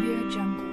Audio Jungle.